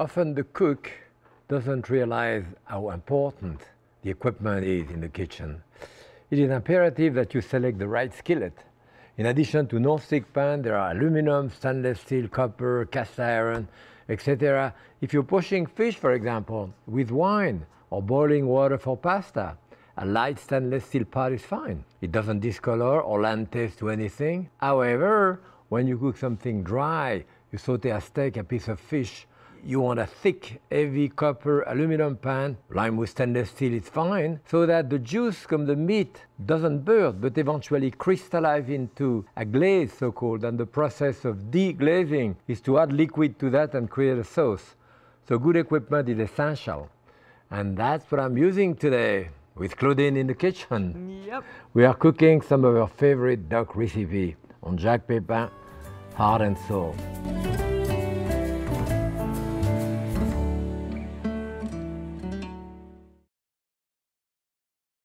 Often the cook doesn't realize how important the equipment is in the kitchen. It is imperative that you select the right skillet. In addition to non-stick pan, there are aluminum, stainless steel, copper, cast iron, etc. If you're poaching fish, for example, with wine or boiling water for pasta, a light stainless steel pot is fine. It doesn't discolor or lend taste to anything. However, when you cook something dry, you saute a steak, a piece of fish, you want a thick, heavy copper aluminum pan, lime with stainless steel is fine, so that the juice from the meat doesn't burn, but eventually crystallize into a glaze, so-called, and the process of deglazing is to add liquid to that and create a sauce. So good equipment is essential. And that's what I'm using today with Claudine in the kitchen. Yep. We are cooking some of our favorite duck recipe on Jacques Pepin, Heart and Soul.